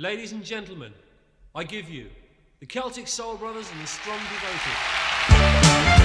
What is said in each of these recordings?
Ladies and gentlemen, I give you the Celtic Soul Brothers and the Strong Devoted.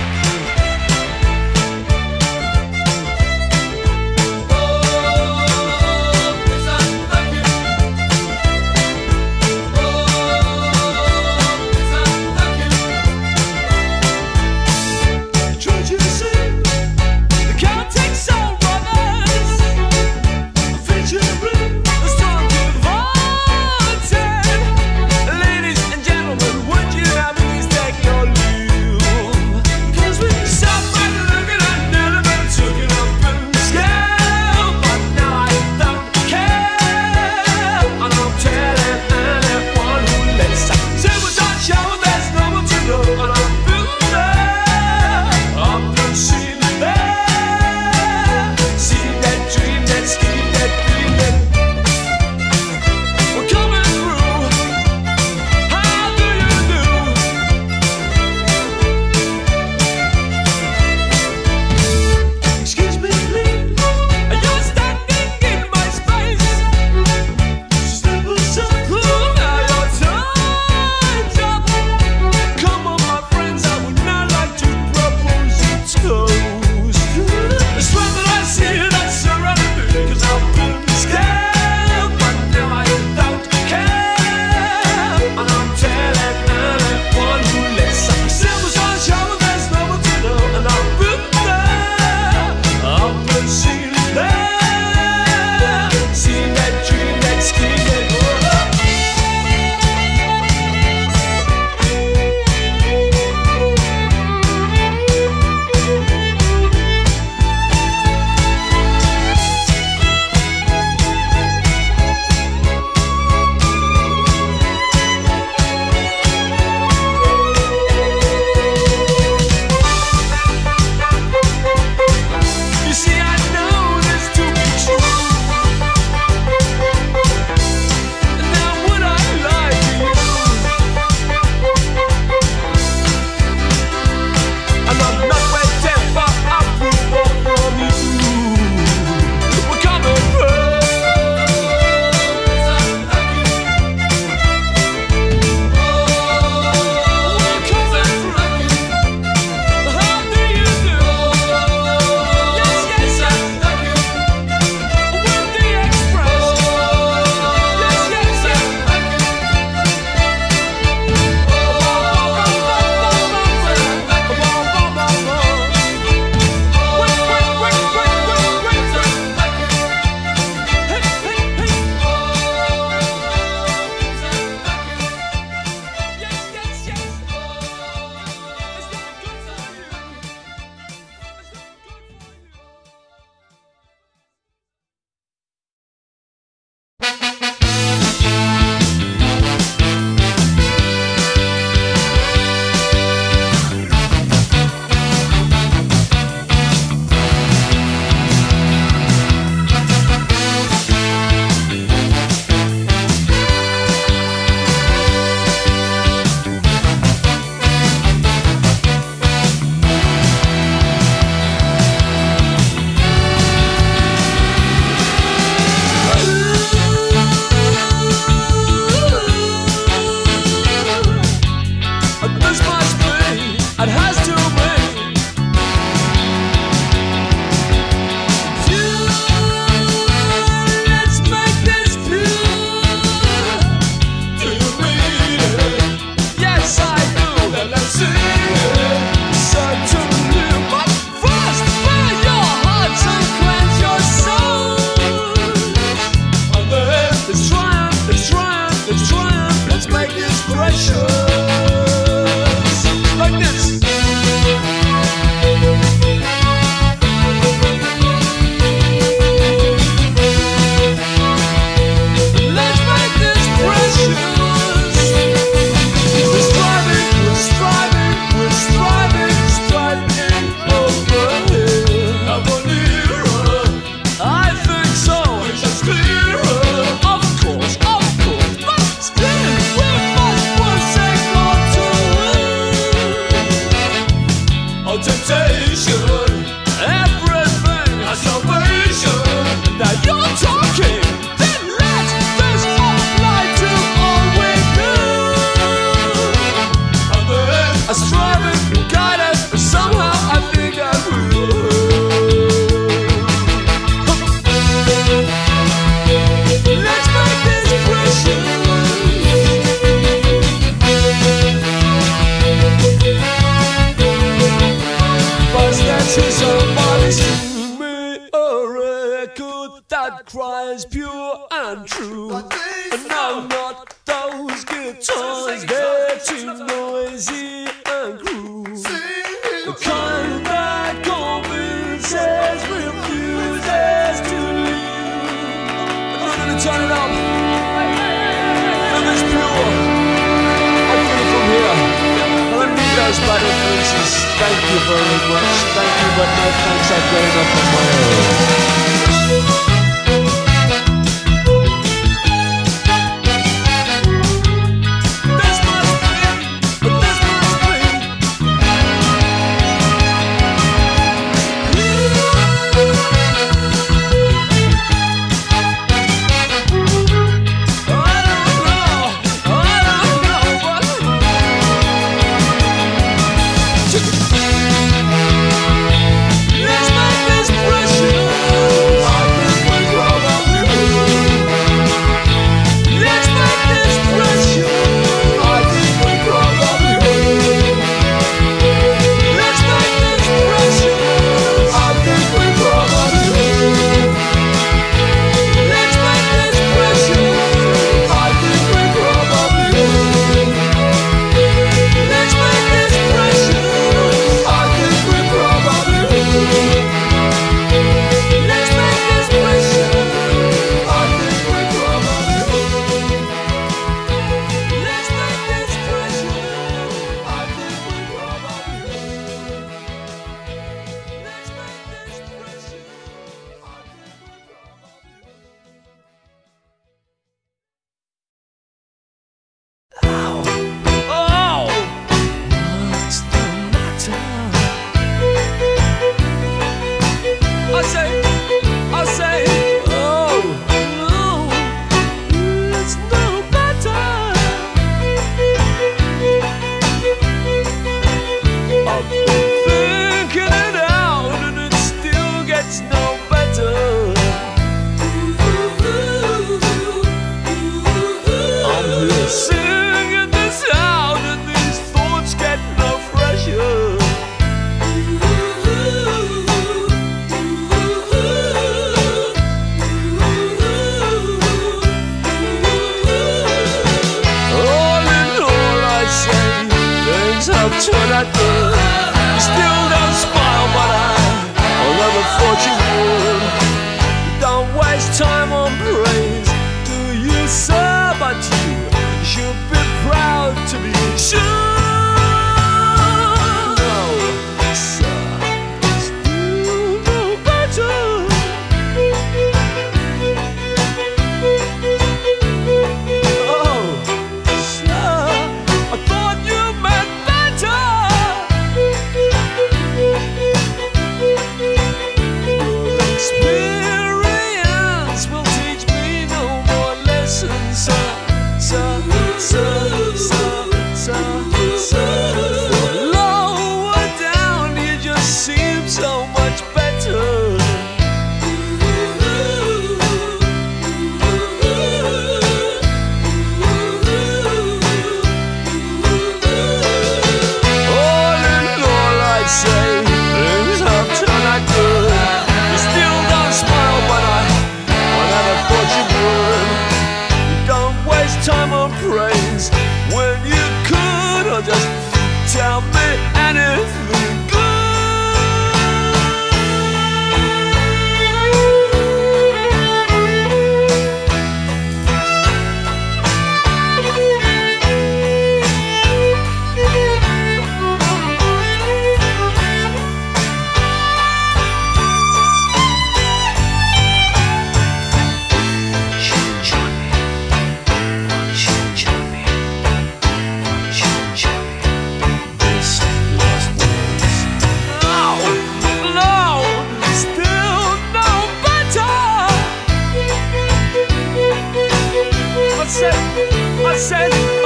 I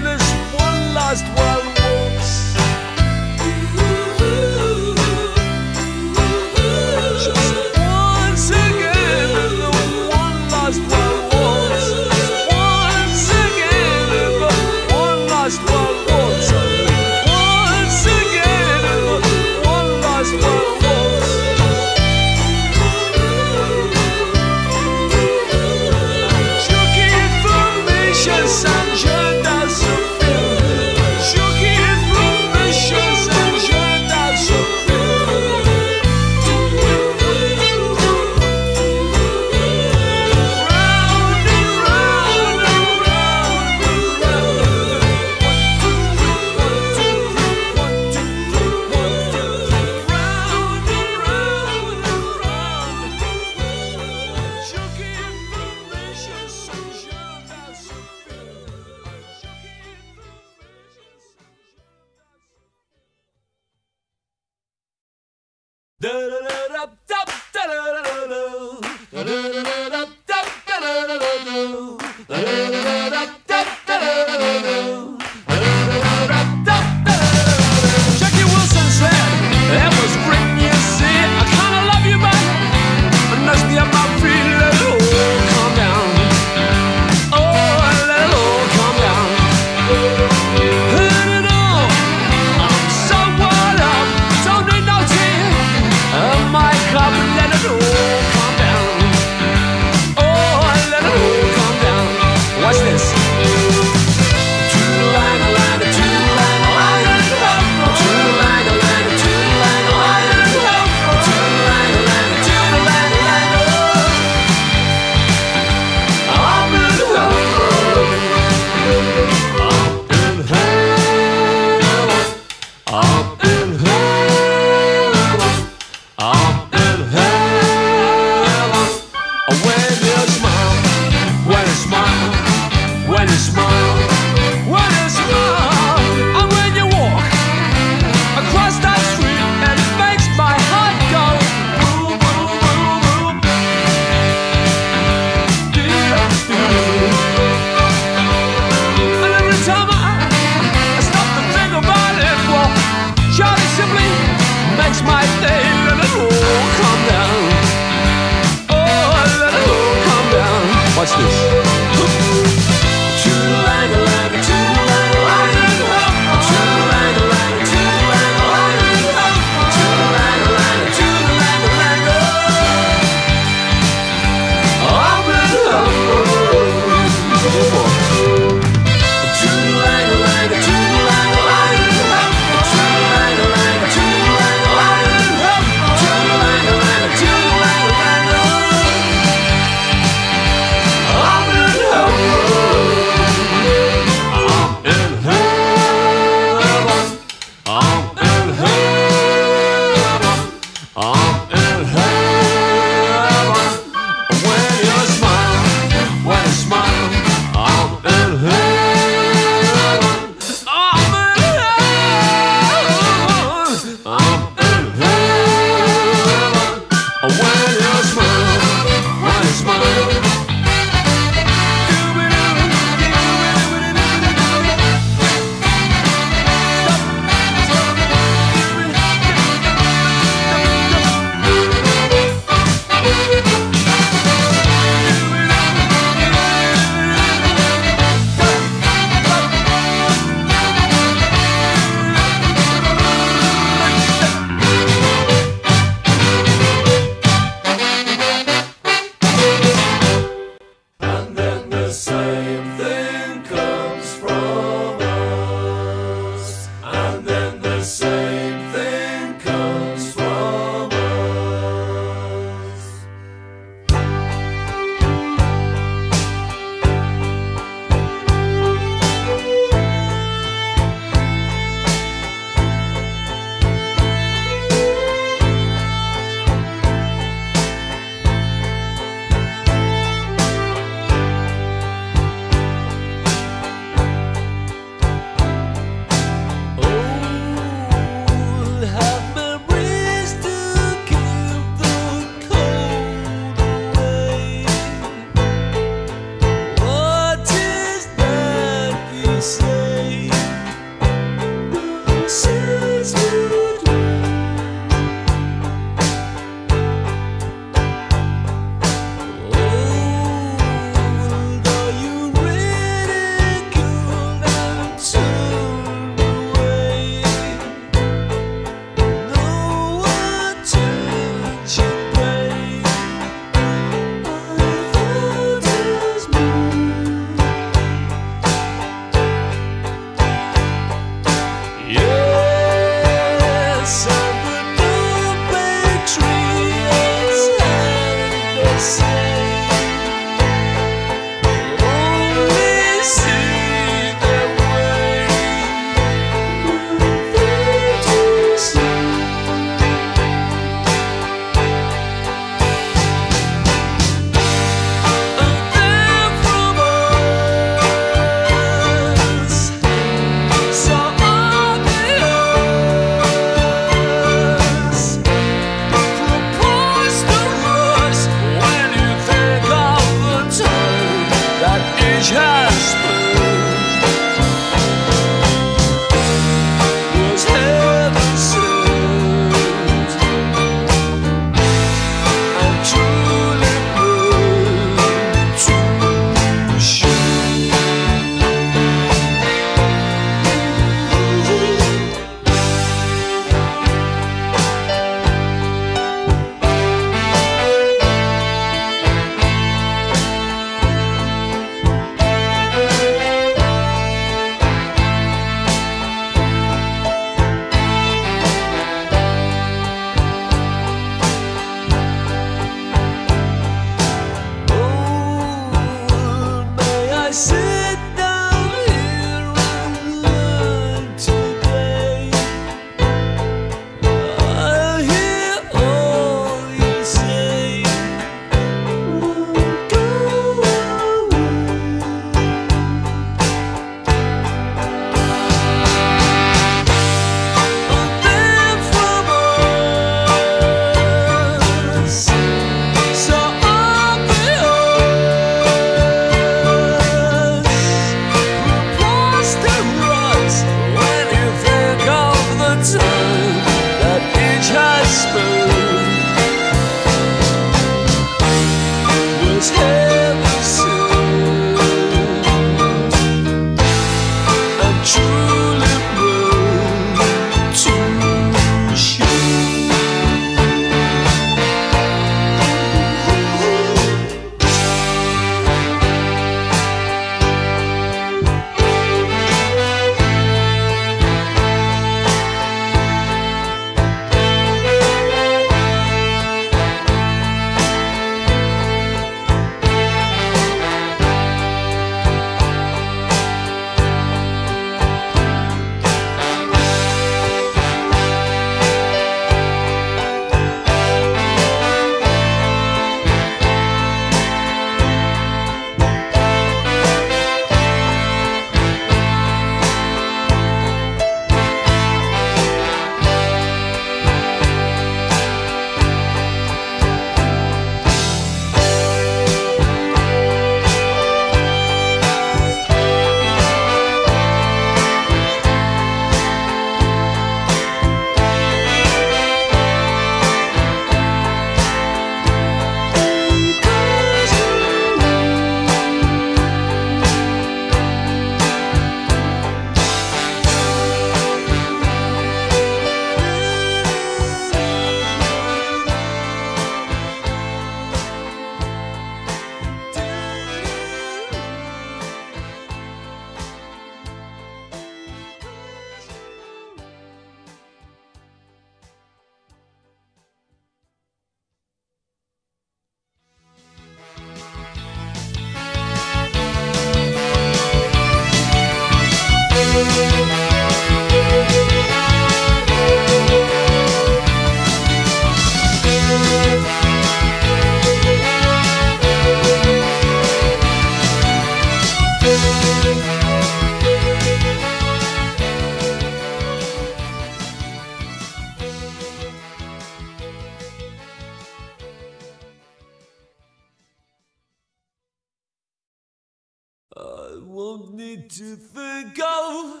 the go.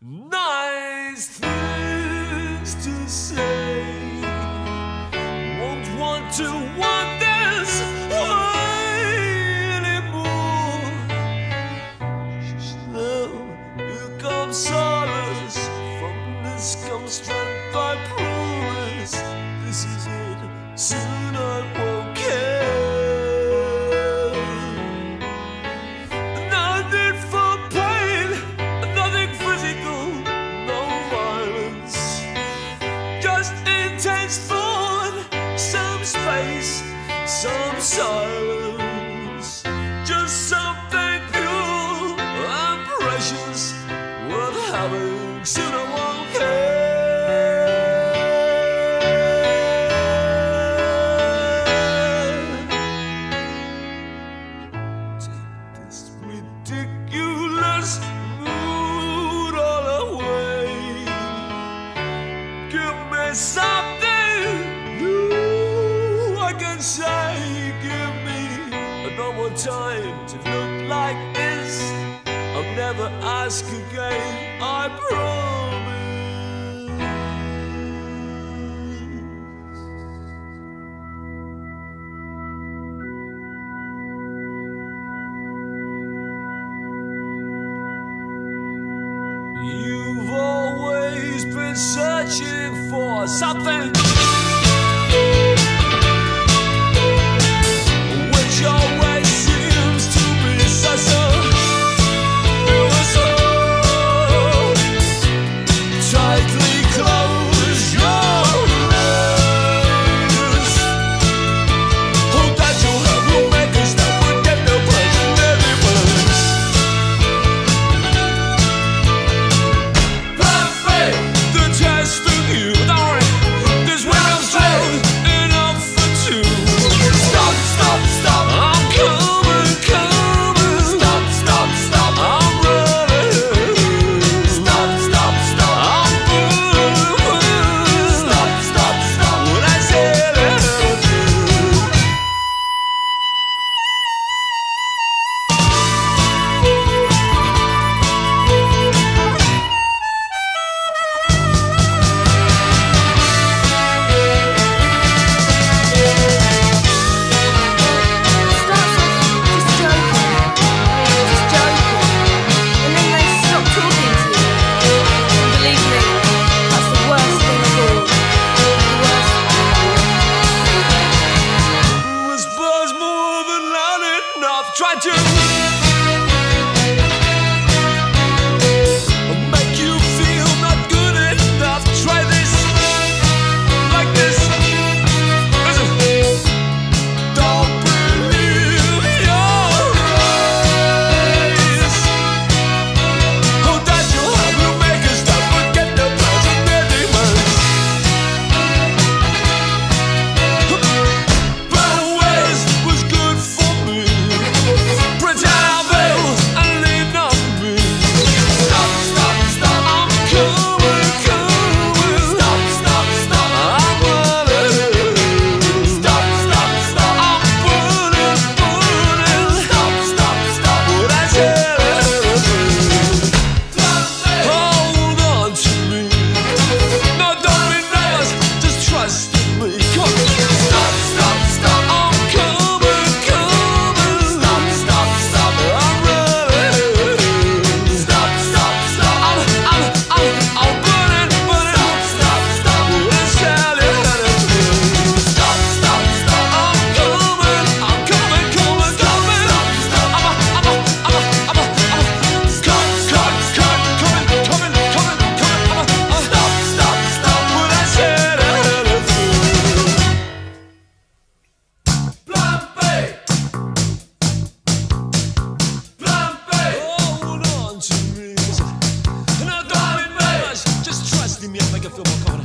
Nice things to say. never ask again, I promise. You've always been searching for something. make feel more comfortable.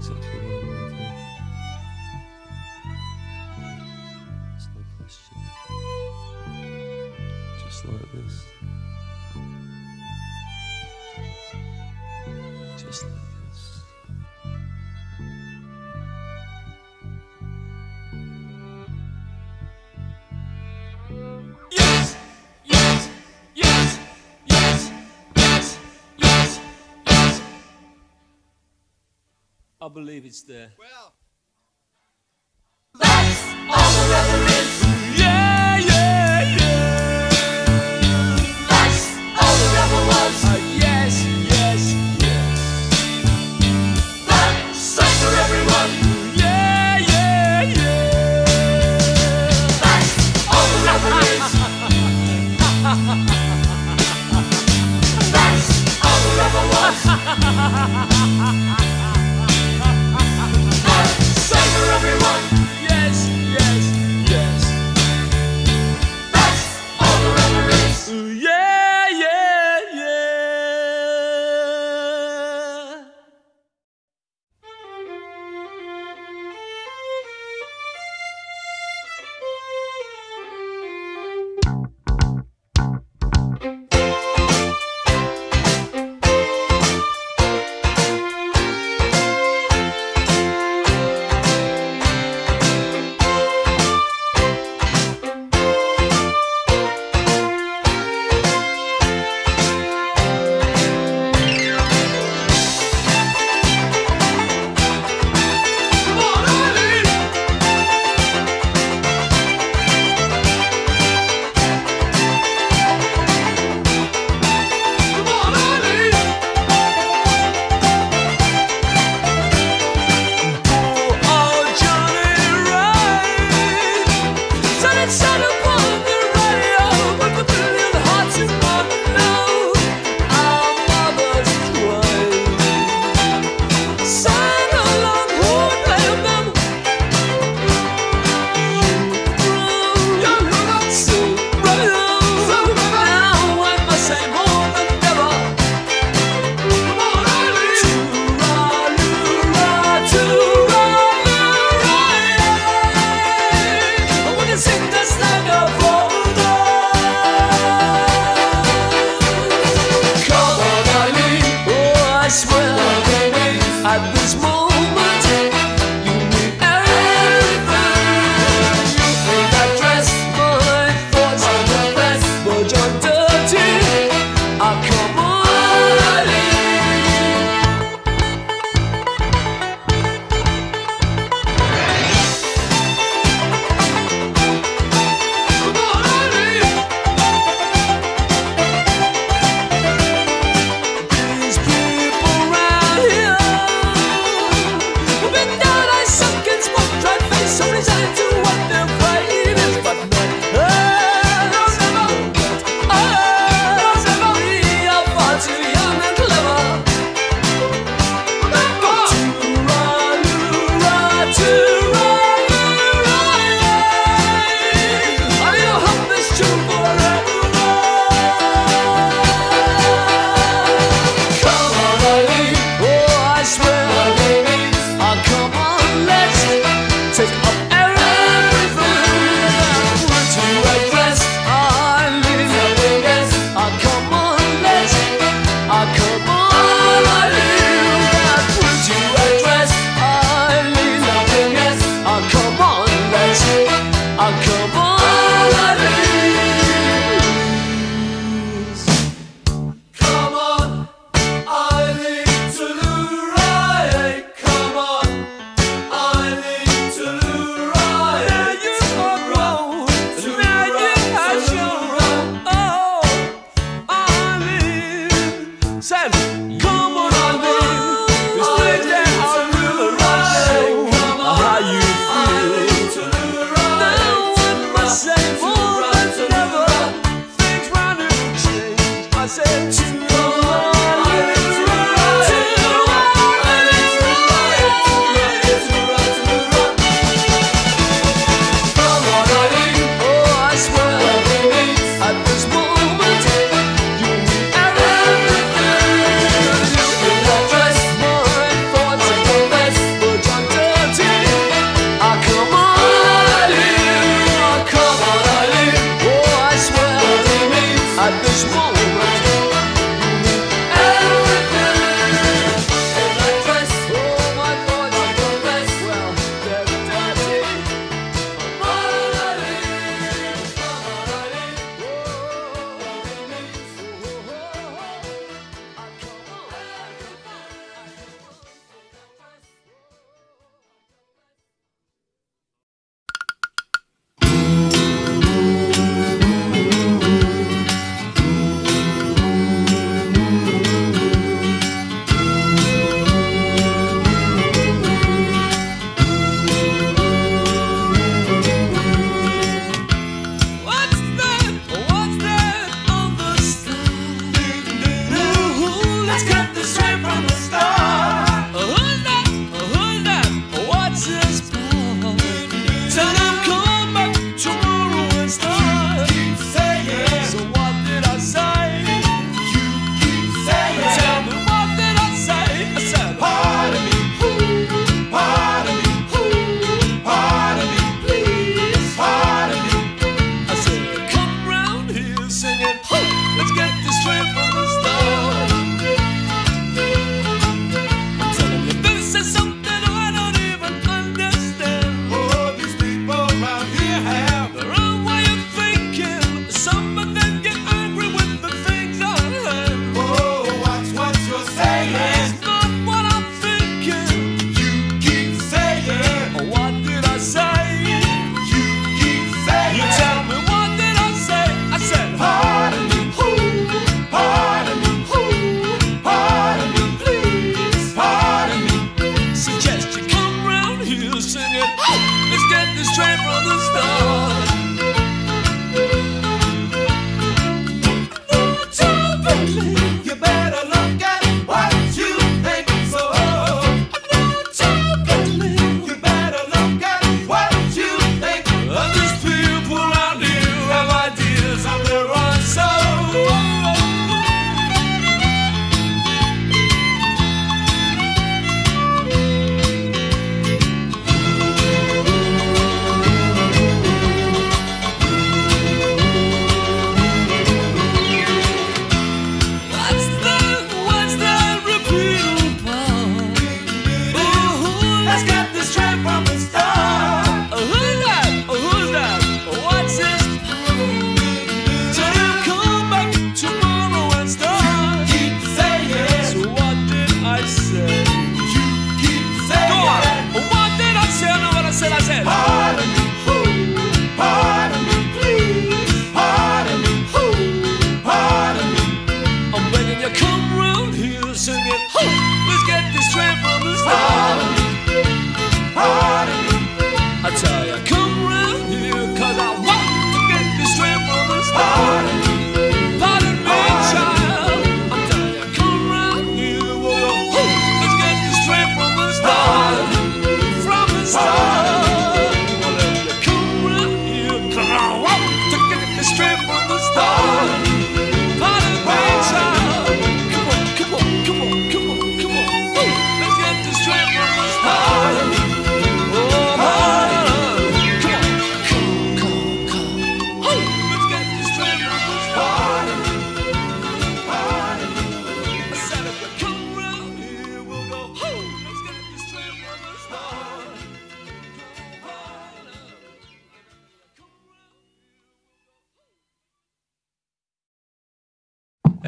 Do. That's exactly what I believe it's there. That's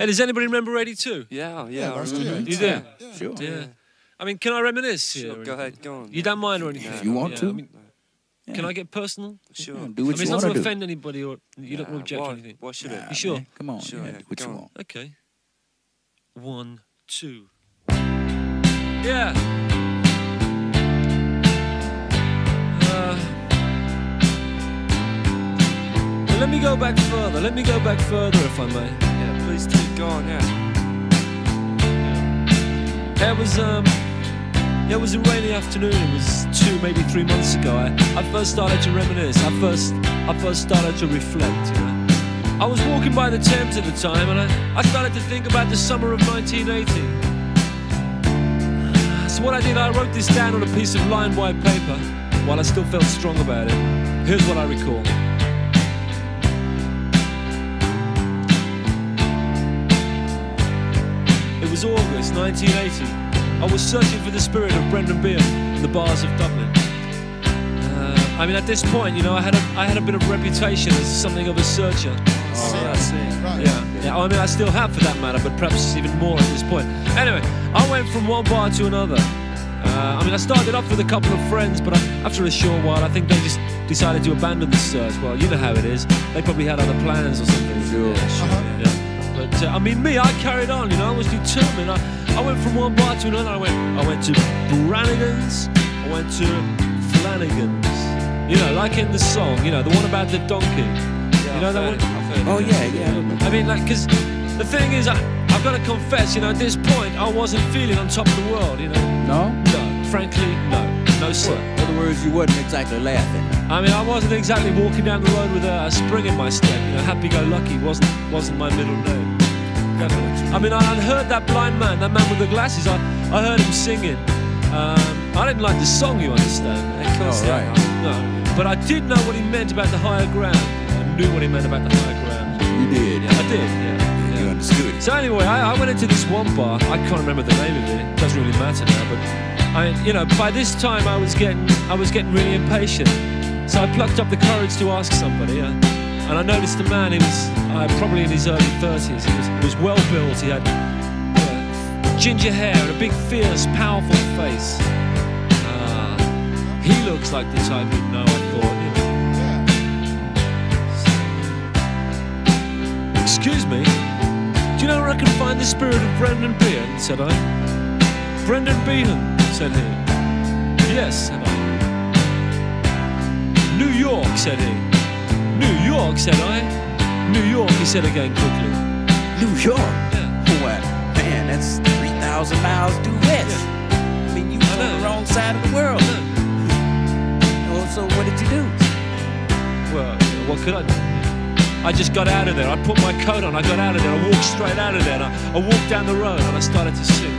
Hey, does anybody remember 82? Yeah, yeah, I last remember. year. You do? Sure. Yeah. I mean, can I reminisce? Sure, go ahead, go on. You don't mind or anything? If you want Yeah, to. I mean, Can I get personal? Sure. Yeah, do I what mean, it's you not want to to do. offend anybody or you don't Nah, object why, or anything. Why should it? Nah, You sure? man, Come on, Sure, yeah, yeah, do what you on. want. Okay. One, two. Yeah. Uh, let me go back further. Let me go back further, if I may. Yeah. It was um, it was a rainy afternoon. It was two, maybe three months ago. I, I first started to reminisce. I first, I first started to reflect. You know, I was walking by the Thames at the time, and I, I started to think about the summer of 1980. So what I did, I wrote this down on a piece of lined white paper, while I still felt strong about it. Here's what I recall. It was August 1980. I was searching for the spirit of Brendan Behan in the bars of Dublin. Uh, I mean, at this point, you know, I had a, I had a bit of reputation as something of a searcher. Oh, I see. Right. Yeah, yeah. I mean, I still have for that matter, but perhaps even more at this point. Anyway, I went from one bar to another. Uh, I mean, I started off with a couple of friends, but I, after a short while, I think they just decided to abandon the search. Well, you know how it is. They probably had other plans or something. Sure. Yeah, sure. Yeah. But I mean, me, I carried on. You know, I was determined. I, I went from one bar to another. I went, I went to Brannigan's. I went to Flanagan's. You know, like in the song. You know, the one about the donkey. Yeah, you know I've that one? it, I've heard it. Oh yeah, yeah. I mean, like, because the thing is, I, I've got to confess, you know, at this point, I wasn't feeling on top of the world, you know. No. No, frankly, no. No, sir. In other words, you weren't exactly laughing. I mean, I wasn't exactly walking down the road with a, a spring in my step, you know. Happy-go-lucky wasn't wasn't my middle name. I mean, I heard that blind man, that man with the glasses. I, I heard him singing. Um, I didn't like the song, you understand. Oh, yeah. right. No, but I did know what he meant about the higher ground. I knew what he meant about the higher ground. You did. I did, yeah. You understood it. So anyway, I, I went into this one bar. I can't remember the name of it. It doesn't really matter now. But I, you know, by this time I was getting, I was getting really impatient. So I plucked up the courage to ask somebody. Uh, and I noticed a man He was uh, probably in his early 30s. He was, was well built. He had uh, ginger hair and a big, fierce, powerful face. Uh, he looks like the type you'd know, I thought. You know. Excuse me, do you know where I can find the spirit of Brendan Behan? said I. Brendan Behan, said he. Yes, said I. New York, said he. New York, said I. New York, he said again quickly. New York? Yeah. What? Man, that's 3,000 miles due west. Yeah. I mean, you was on the wrong side of the world. Yeah. So what did you do? Well, what could I do? I just got out of there. I put my coat on. I got out of there. I walked straight out of there. I, I walked down the road and I started to sing.